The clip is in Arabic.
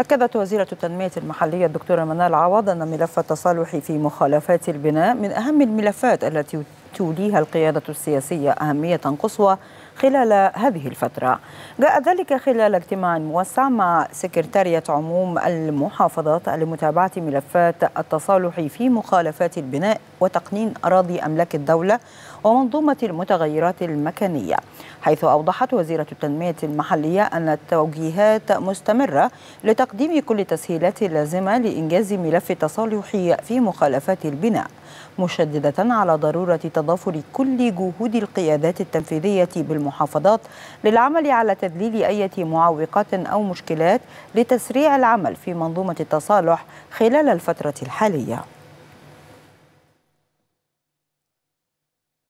أكدت وزيرة التنمية المحلية الدكتورة منال عوض أن ملف التصالح في مخالفات البناء من أهم الملفات التي توليها القيادة السياسية أهمية قصوى خلال هذه الفترة. جاء ذلك خلال اجتماع موسع مع سكرتارية عموم المحافظات لمتابعة ملفات التصالح في مخالفات البناء وتقنين أراضي أملاك الدولة ومنظومة المتغيرات المكانية. حيث أوضحت وزيرة التنمية المحلية أن التوجيهات مستمرة لتقديم كل التسهيلات اللازمة لإنجاز ملف التصالح في مخالفات البناء مشددة على ضرورة تضافر كل جهود القيادات التنفيذية بالمحافظات للعمل على تذليل أي معوقات أو مشكلات لتسريع العمل في منظومة التصالح خلال الفترة الحالية.